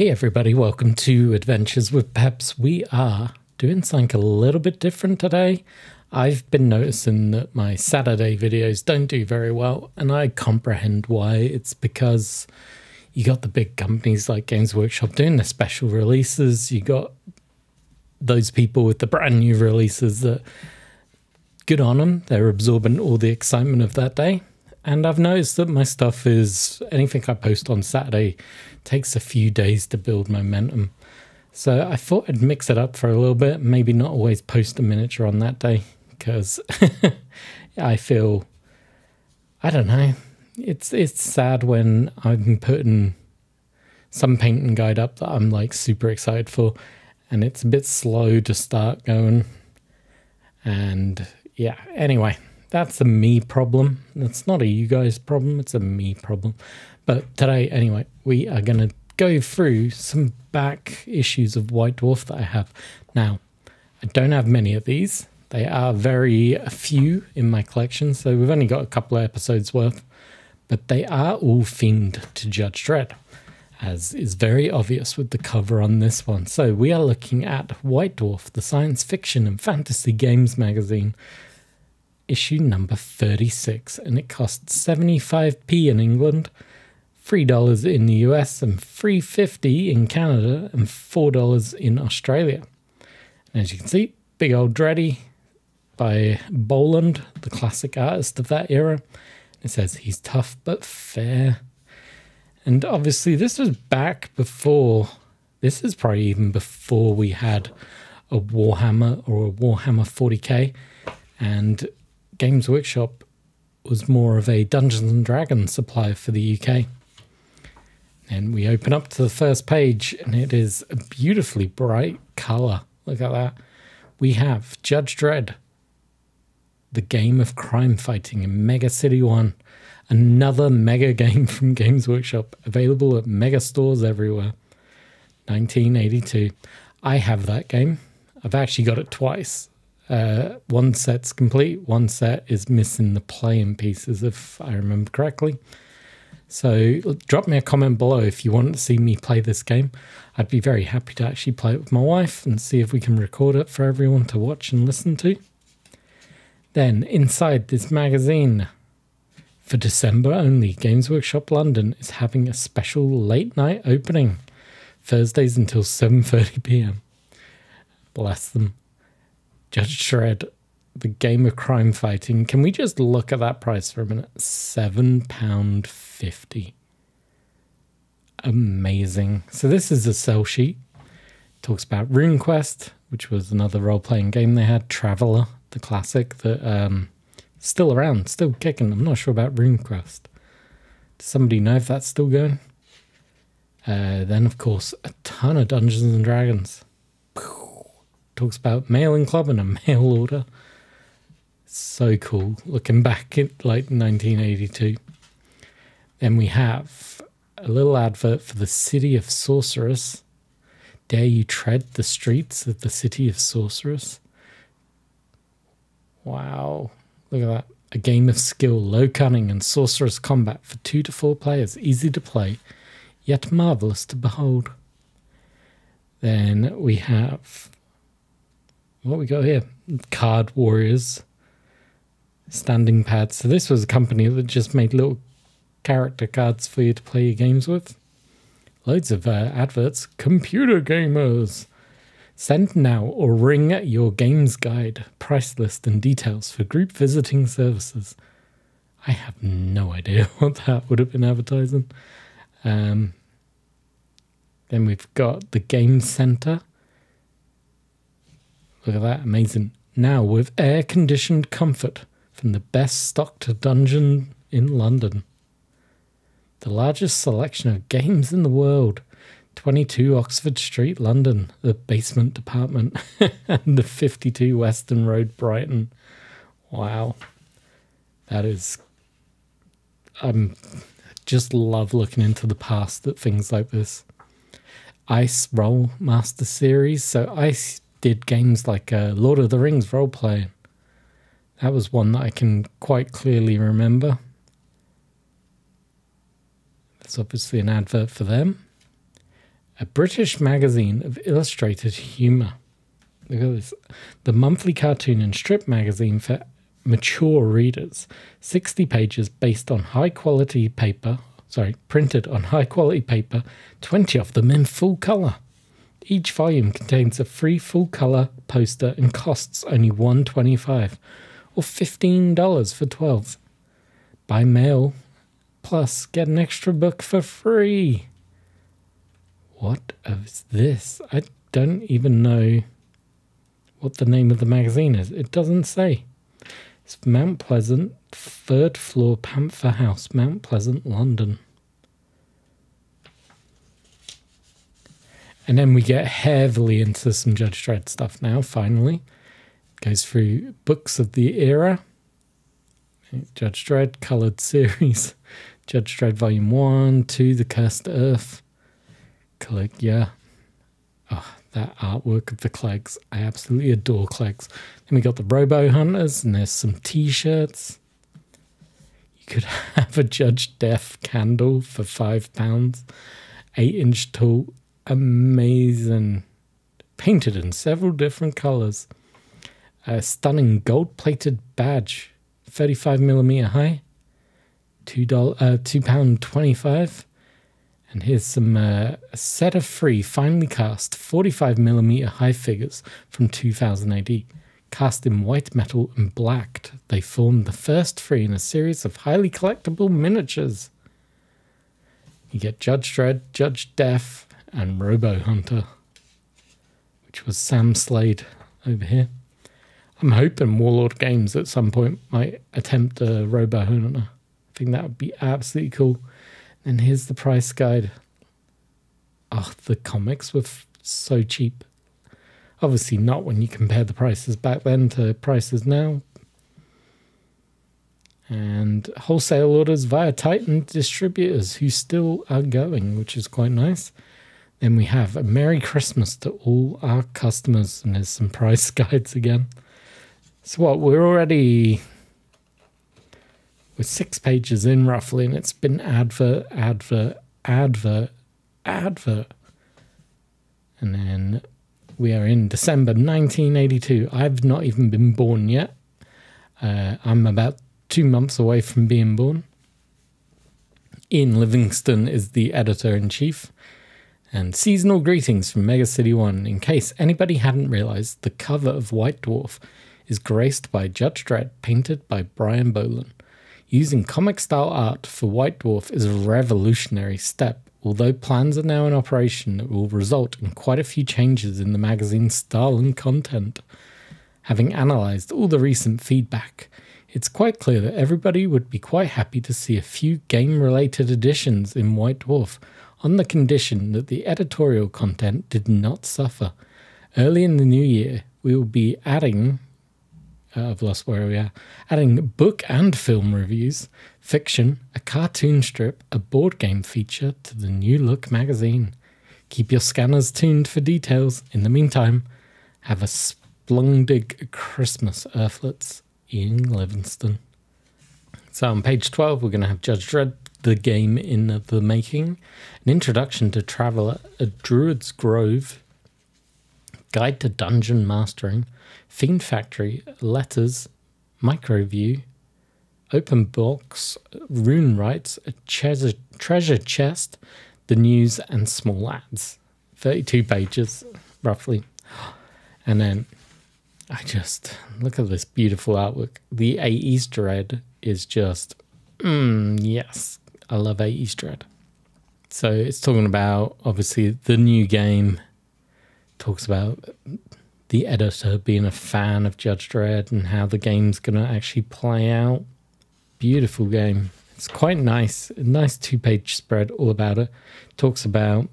Hey, everybody, welcome to Adventures with Peps. We are doing something a little bit different today. I've been noticing that my Saturday videos don't do very well, and I comprehend why. It's because you got the big companies like Games Workshop doing the special releases, you got those people with the brand new releases that good on them, they're absorbing all the excitement of that day. And I've noticed that my stuff is anything I post on Saturday takes a few days to build momentum. So I thought I'd mix it up for a little bit, maybe not always post a miniature on that day because I feel I don't know. It's it's sad when I'm putting some painting guide up that I'm like super excited for and it's a bit slow to start going. And yeah, anyway, that's a me problem. It's not a you guys problem, it's a me problem. But today, anyway, we are going to go through some back issues of White Dwarf that I have. Now, I don't have many of these. They are very few in my collection, so we've only got a couple of episodes worth, but they are all themed to Judge Dredd, as is very obvious with the cover on this one. So we are looking at White Dwarf, the science fiction and fantasy games magazine, issue number 36, and it costs 75p in England $3 in the US and $3.50 in Canada and $4 in Australia. And as you can see, big old Dreddy by Bolland, the classic artist of that era. It says he's tough but fair. And obviously, this was back before, this is probably even before we had a Warhammer or a Warhammer 40k. And Games Workshop was more of a Dungeons and Dragons supplier for the UK. And we open up to the first page, and it is a beautifully bright color. Look at that. We have Judge Dredd, the game of crime fighting in Mega City 1. Another mega game from Games Workshop, available at mega stores everywhere. 1982. I have that game. I've actually got it twice. Uh, one set's complete, one set is missing the playing pieces, if I remember correctly. So drop me a comment below if you want to see me play this game. I'd be very happy to actually play it with my wife and see if we can record it for everyone to watch and listen to. Then inside this magazine, for December only, Games Workshop London is having a special late night opening, Thursdays until 7:30 p.m. Bless them. Judge Shred, the game of crime fighting. Can we just look at that price for a minute? Seven pound fifty. Amazing. So this is a sell sheet. talks about RuneQuest, which was another role-playing game they had. Traveller, the classic that um, still around, still kicking. I'm not sure about RuneQuest. Does somebody know if that's still going? Uh, then, of course, a ton of Dungeons and Dragons. Talks about mailing club and a mail order. So cool. Looking back at like 1982. Then we have a little advert for the City of Sorceress. Dare you tread the streets of the City of Sorceress? Wow. Look at that. A game of skill, low cunning, and sorceress combat for two to four players. Easy to play, yet marvelous to behold. Then we have what we got here Card Warriors standing pads. So this was a company that just made little character cards for you to play your games with. Loads of uh, adverts. Computer gamers. Send now or ring your games guide, price list, and details for group visiting services. I have no idea what that would have been advertising. Um, then we've got the Game Center. Look at that, amazing. Now with air conditioned comfort from the best stocked dungeon in London. The largest selection of games in the world. 22 Oxford Street, London, the basement department, and the 52 Western Road, Brighton. Wow. That is. I'm just love looking into the past at things like this. Ice Rolemaster Series. So, Ice did games like uh, Lord of the Rings role playing that was one that I can quite clearly remember. That's obviously an advert for them. a British magazine of illustrated humour. Look at this. The monthly cartoon and strip magazine for mature readers. 60 pages based on high quality paper, sorry, printed on high quality paper, 20 of them in full colour. Each volume contains a free full colour poster and costs only 125 or $15 for 12. By mail, plus get an extra book for free. What is this? I don't even know what the name of the magazine is. It doesn't say. It's Mount Pleasant, third floor Panther House, Mount Pleasant, London. And then we get heavily into some Judge Dredd stuff now, finally. Goes through books of the era. Judge Dredd colored series. Judge Dredd Volume 1, 2, The Cursed Earth. Collect, yeah. Oh, that artwork of the Kleggs. I absolutely adore Kleggs. Then we got the Robo Hunters, and there's some t-shirts. You could have a Judge Death candle for five pounds. Eight inch tall. Amazing. Painted in several different colors. A stunning gold plated badge. 35 millimeter high. Two dollar, uh, two pound twenty five. And here's some uh, a set of three finely cast 45 millimeter high figures from 2000 AD. Cast in white metal and blacked, they form the first three in a series of highly collectible miniatures. You get Judge Dredd, Judge Death, and Robo Hunter, which was Sam Slade over here. I'm hoping Warlord Games at some point might attempt a Robo Hunter. I think that would be absolutely cool. And here's the price guide. Oh, the comics were so cheap. Obviously, not when you compare the prices back then to prices now. And wholesale orders via Titan distributors who still are going, which is quite nice. Then we have a Merry Christmas to all our customers, and there's some price guides again. So, what we're already we're six pages in roughly, and it's been advert, advert, advert, advert. And then we are in December 1982. I've not even been born yet. Uh, I'm about two months away from being born. Ian Livingstone is the editor in chief. And seasonal greetings from Mega City 1. In case anybody hadn't realized, the cover of White Dwarf is graced by Judge Dredd, painted by Brian Bolland. Using comic style art for White Dwarf is a revolutionary step, although plans are now in operation that will result in quite a few changes in the magazine's style and content. Having analysed all the recent feedback, it's quite clear that everybody would be quite happy to see a few game related additions in White Dwarf on the condition that the editorial content did not suffer. Early in the new year, we will be adding uh, I've lost where we are, adding book and film reviews, fiction, a cartoon strip, a board game feature to the New Look magazine. Keep your scanners tuned for details. In the meantime, have a splendid Christmas, Earthlets, Ian Livingstone. So on page 12, we're going to have Judge Dredd, the game in the making, an introduction to Traveller, a Druid's Grove, guide to dungeon mastering, Fiend Factory, Letters, Microview, Open Box, RuneRites, a treasure, treasure chest, the news, and small ads. 32 pages, roughly. And then I just look at this beautiful artwork. The A Easter egg is just, mm, yes, I love A Dredd. So it's talking about obviously the new game, talks about the editor being a fan of Judge Dredd and how the game's going to actually play out. Beautiful game. It's quite nice. A nice two page spread all about it. Talks about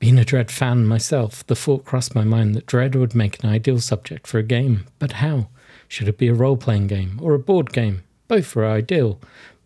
being a Dredd fan myself. The thought crossed my mind that Dredd would make an ideal subject for a game. But how? Should it be a role playing game or a board game? Both were ideal,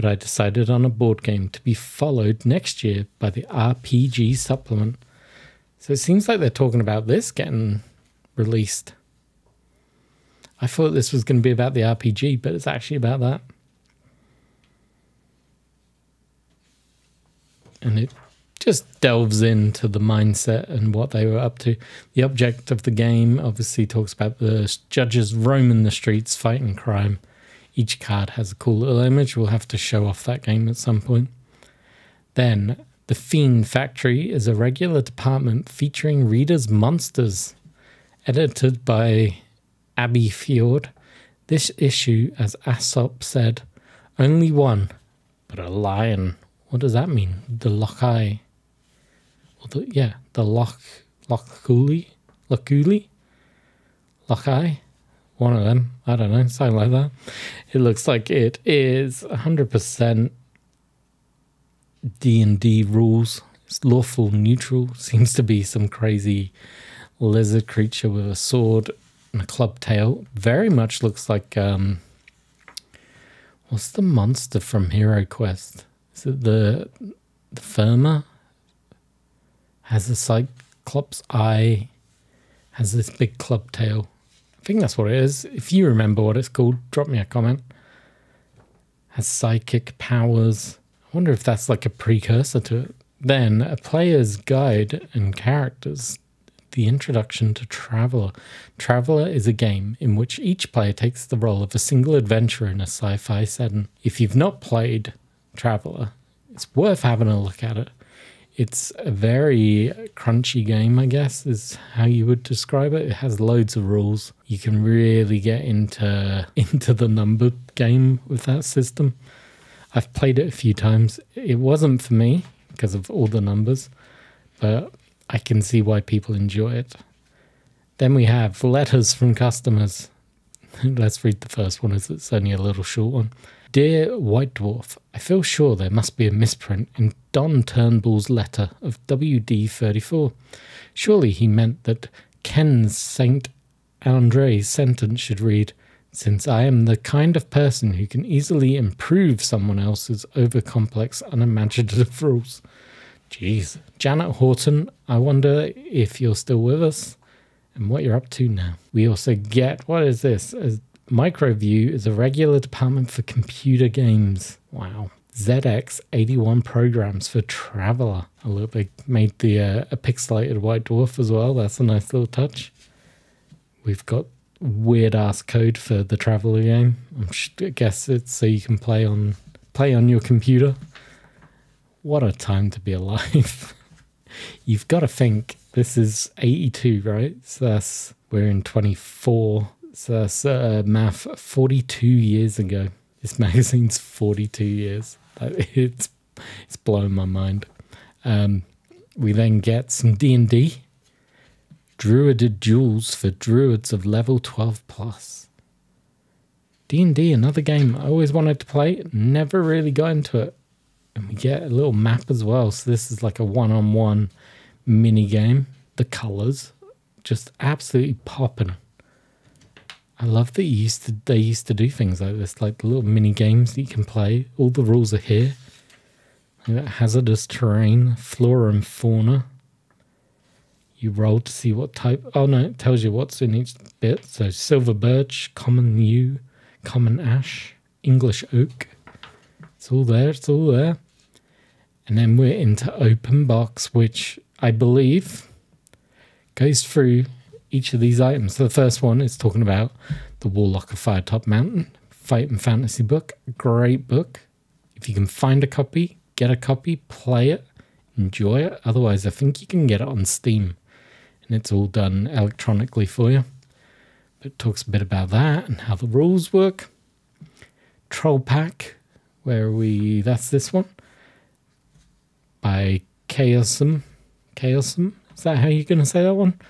but I decided on a board game to be followed next year by the RPG supplement. So it seems like they're talking about this getting released. I thought this was going to be about the RPG, but it's actually about that. And it just delves into the mindset and what they were up to. The object of the game obviously talks about the judges roaming the streets fighting crime. Each card has a cool little image. We'll have to show off that game at some point. Then, The Fiend Factory is a regular department featuring readers' monsters. Edited by Albie Fiore. This issue, as Aesop said, only one, but a lion. What does that mean? The Lochai or the yeah, the Loch Lochcooley, Lochcooley, Lochai, one of them. I don't know, something like that. It looks like it is hundred percent D and D rules. It's lawful neutral. Seems to be some crazy lizard creature with a sword and a club tail. Very much looks like um, what's the monster from Hero Quest? Is it the the Fimir? has a cyclops eye, has this big club tail. I think that's what it is. If you remember what it's called, drop me a comment. Has psychic powers. I wonder if that's like a precursor to it. Then, a player's guide and characters. The introduction to Traveller. Traveller is a game in which each player takes the role of a single adventurer in a sci fi setting. If you've not played Traveller, it's worth having a look at it it's a very crunchy game, I guess, is how you would describe it. It has loads of rules. You can really get into into the number game with that system. I've played it a few times. It wasn't for me because of all the numbers, but I can see why people enjoy it. Then we have letters from customers. Let's read the first one as it's only a little short one. Dear White Dwarf, I feel sure there must be a misprint in Don Turnbull's letter of WD34. Surely he meant that Ken St. Andre's sentence should read, Since I am the kind of person who can easily improve someone else's overcomplex, unimaginative rules. Jeez. Janet Horton, I wonder if you're still with us and what you're up to now. We also get, what is this? A Microview is a regular department for computer games. Wow. ZX81 programs for Traveller. I look, they made the uh, a pixelated white dwarf as well. That's a nice little touch. We've got weird ass code for the Traveller game. I guess it's so you can play on play on your computer. What a time to be alive. You've got to think this is 82, right? So that's we're in 24 so that's uh, math 42 years ago. This magazine's 42 years. It's it's blowing my mind. Um, we then get some D&D. Druided Jewels for druids of level 12 plus. D&D, another game I always wanted to play, never really got into it. And we get a little map as well. So this is like a one-on-one mini game. The colors just absolutely popping. I love that you used to they used to do things like this, like the little mini games that you can play. All the rules are here. Like hazardous terrain, flora and fauna. You roll to see what type. Oh no, it tells you what's in each bit. So silver birch, common yew, common ash, English oak. It's all there. It's all there. And then we're into open box, which I believe goes through each of these items. So the first one is talking about the Warlock of Firetop Mountain, Fighting Fantasy book. Great book. If you can find a copy, get a copy, play it, enjoy it. Otherwise, I think you can get it on Steam and it's all done electronically for you. But it talks a bit about that and how the rules work. Troll Pack, where we that's this one by Chaosum. Chaosum? Is that how you're going to say that one?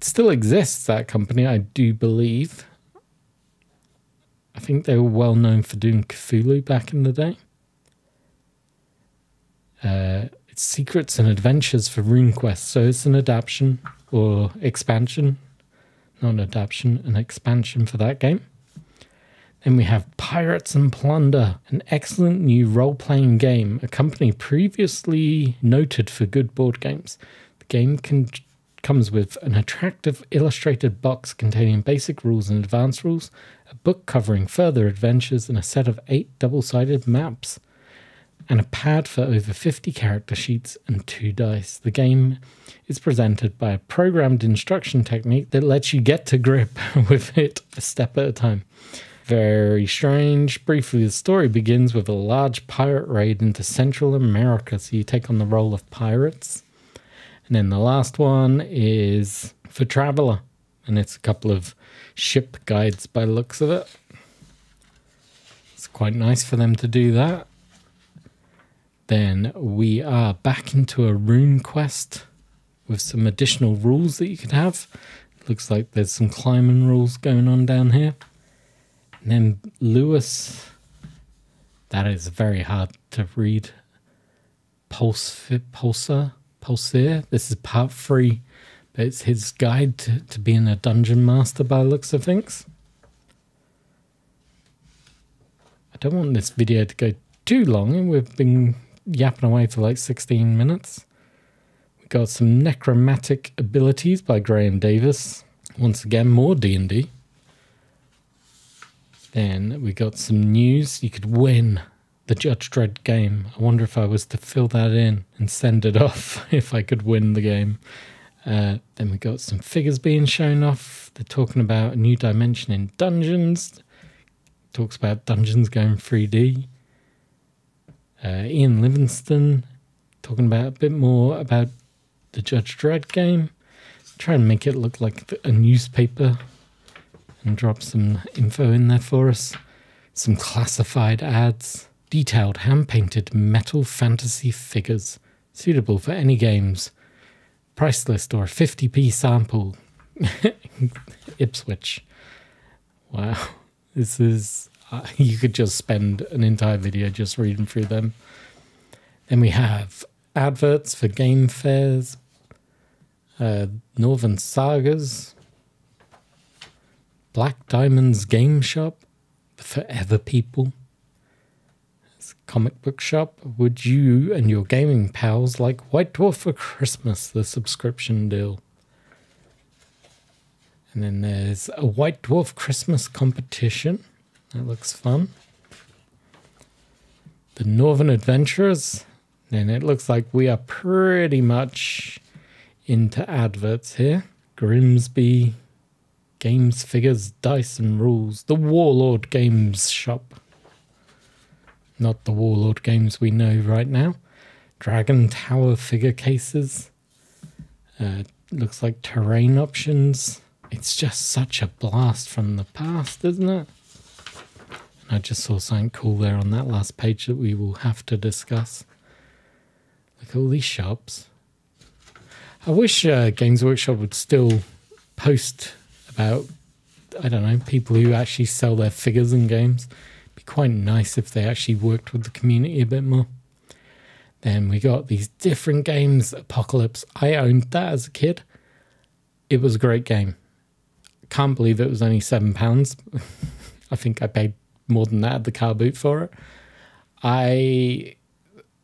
Still exists, that company, I do believe. I think they were well known for doing Cthulhu back in the day. Uh, it's Secrets and Adventures for RuneQuest, so it's an adaptation or expansion, not an adaptation, an expansion for that game. Then we have Pirates and Plunder, an excellent new role playing game, a company previously noted for good board games. The game can comes with an attractive illustrated box containing basic rules and advanced rules, a book covering further adventures, and a set of eight double sided maps. and a pad for over 50 character sheets and two dice. The game is presented by a programmed instruction technique that lets you get to grip with it a step at a time. Very strange. Briefly, the story begins with a large pirate raid into Central America, so you take on the role of pirates. And then the last one is for Traveller, and it's a couple of ship guides by the looks of it. It's quite nice for them to do that. Then we are back into a RuneQuest with some additional rules that you can have. Looks like there's some climbing rules going on down here. And then Lewis, that is very hard to read. Pulse, Pulsar, Pulsar. This is part three, it's his guide to, to being a dungeon master by looks of things. I don't want this video to go too long. We've been yapping away for like 16 minutes. We got some necromantic abilities by Graham Davis. Once again, more D&D. Then we got some news. You could win the Judge Dredd game. I wonder if I was to fill that in and send it off if I could win the game. Uh, then we got some figures being shown off. They're talking about a new dimension in dungeons. Talks about dungeons going 3D. Uh, Ian Livingstone talking about a bit more about the Judge Dredd game. Try and make it look like a newspaper and drop some info in there for us. Some classified ads, detailed hand painted metal fantasy figures suitable for any games, price list or 50p sample. Ipswich. Wow. This is, uh, you could just spend an entire video just reading through them. Then we have adverts for game fairs, uh, Northern Sagas, Black Diamond's Game Shop, Forever People, Comic Book Shop. Would you and your gaming pals like White Dwarf for Christmas, the subscription deal? And then there's a White Dwarf Christmas competition. That looks fun. The Northern Adventurers. And it looks like we are pretty much into adverts here. Grimsby, Games, Figures, Dice and Rules. The Warlord Games Shop. Not the Warlord games we know right now. Dragon Tower figure cases. Uh, looks like terrain options. It's just such a blast from the past, isn't it? And I just saw something cool there on that last page that we will have to discuss. Look at all these shops. I wish uh, Games Workshop would still post about, I don't know, people who actually sell their figures and games. Be quite nice if they actually worked with the community a bit more. Then we got these different games. Apocalypse. I owned that as a kid. It was a great game. Can't believe it was only seven pounds. I think I paid more than that at the car boot for it. I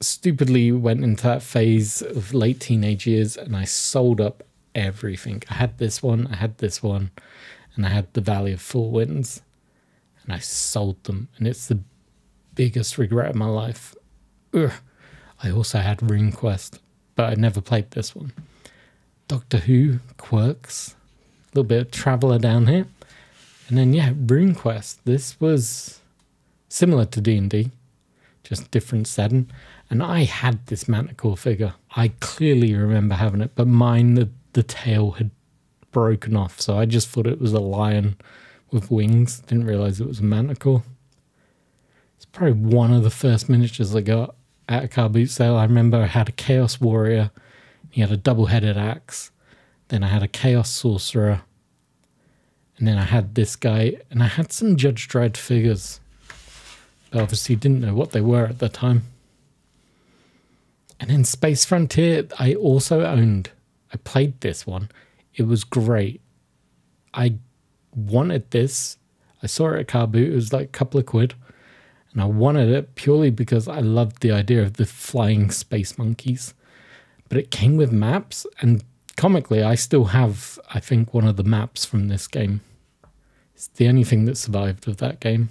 stupidly went into that phase of late teenage years and I sold up everything. I had this one, I had this one, and I had the Valley of Four Winds, and I sold them. And it's the biggest regret of my life. Ugh. I also had RuneQuest, but I never played this one. Doctor Who, Quirks, a little bit of Traveller down here. And then, yeah, RuneQuest. This was similar to D&D, just different setting. And I had this Manticore figure. I clearly remember having it, but mine, the, the tail had broken off. So I just thought it was a lion with wings. Didn't realize it was a Manticore. It's probably one of the first miniatures I got at a car boot sale. I remember I had a Chaos Warrior. He had a double headed axe. Then I had a Chaos Sorcerer. And then I had this guy, and I had some Judge Dredd figures. But obviously didn't know what they were at the time. And then Space Frontier, I also owned. I played this one. It was great. I wanted this. I saw it at boot. It was like a couple of quid. And I wanted it purely because I loved the idea of the flying space monkeys. But it came with maps. And comically, I still have, I think, one of the maps from this game. It's the only thing that survived of that game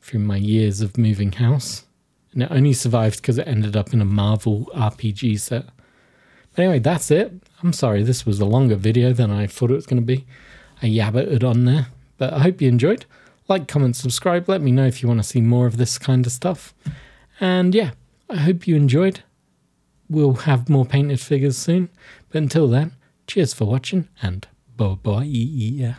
through my years of moving house. And it only survived because it ended up in a Marvel RPG set. But anyway, that's it. I'm sorry, this was a longer video than I thought it was going to be. I yabbered on there. But I hope you enjoyed. Like, comment, subscribe. Let me know if you want to see more of this kind of stuff. And yeah, I hope you enjoyed. We'll have more painted figures soon. But until then, cheers for watching and bye bye.